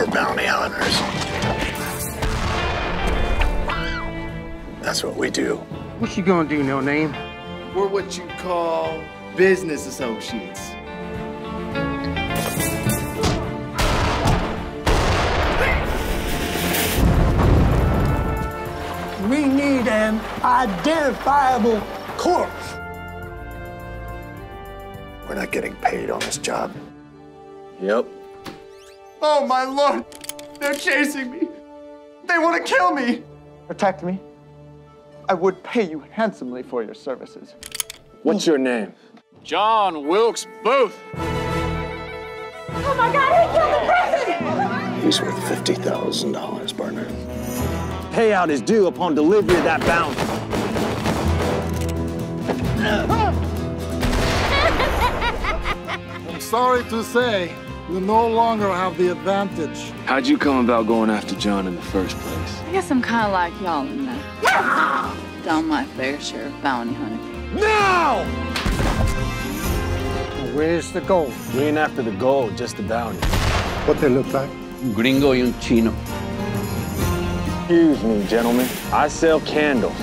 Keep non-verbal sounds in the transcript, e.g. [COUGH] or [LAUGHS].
We're bounty hunters. That's what we do. What you gonna do, no name? We're what you call business associates. We need an identifiable corpse. We're not getting paid on this job. Yep. Oh my lord! They're chasing me! They want to kill me! Protect me. I would pay you handsomely for your services. What's your name? John Wilkes Booth. Oh my God, he killed the president! He's worth $50,000, partner. Payout is due upon delivery of that bounty. [LAUGHS] I'm sorry to say, you no longer have the advantage. How'd you come about going after John in the first place? I guess I'm kind of like y'all in that. Done my fair share of bounty hunting. Now! Where's the gold? We ain't after the gold, just the bounty. What they look like? Gringo y un chino. Excuse me, gentlemen. I sell candles.